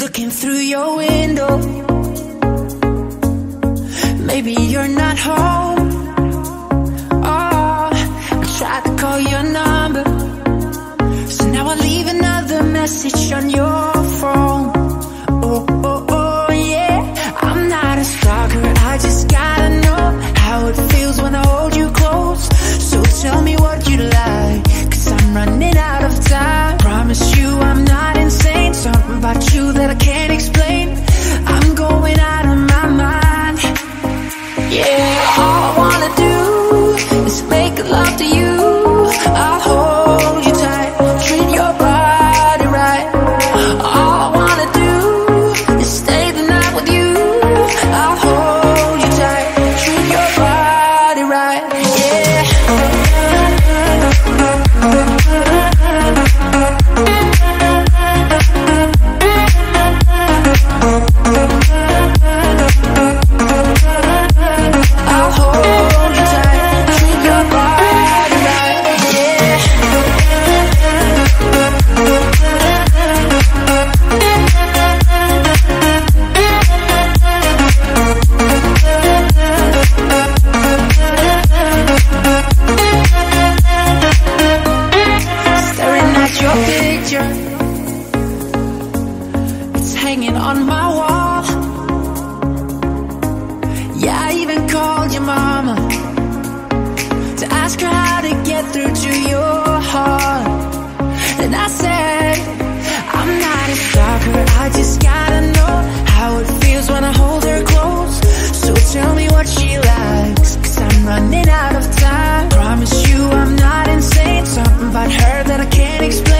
Looking through your window. Maybe you're not home. Oh, I tried to call your number. So now I leave another message on your phone. Oh, oh, oh, yeah. I'm not a stalker, I just gotta know How it feels when I hold you close. So tell me what you like Cause I'm running out of time. Promise you I can't explain picture It's hanging on my wall. Yeah, I even called your mama To ask her how to get through to your heart. And I said I'm not a stalker, I just gotta know How it feels when I hold her close. So tell me what she likes Cause I'm running out of time. Promise you I'm not insane Something about her that I can't explain.